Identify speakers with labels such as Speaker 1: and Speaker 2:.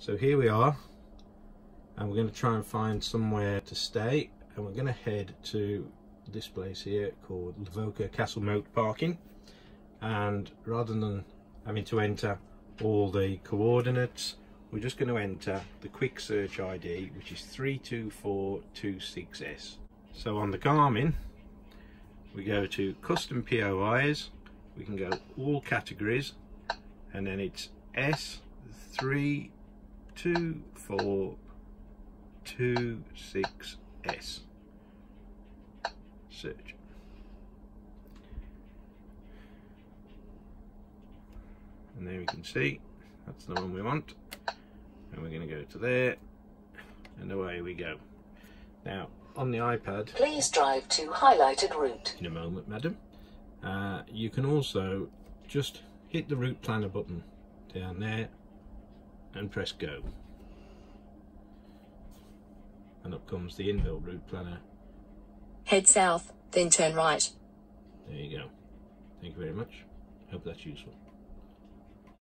Speaker 1: So here we are and we're going to try and find somewhere to stay and we're going to head to this place here called Lavoca Castle Moat Parking and rather than having to enter all the coordinates we're just going to enter the quick search ID which is 32426S. So on the Garmin we go to custom POIs, we can go all categories and then it's S32426S. Search. And there we can see that's the one we want and we're going to go to there and away we go now on the iPad
Speaker 2: Please drive to highlighted route.
Speaker 1: in a moment madam uh, you can also just hit the route planner button down there and press go. And up comes the inbuilt route planner.
Speaker 2: Head south, then turn right.
Speaker 1: there you go. Thank you very much. Hope that's useful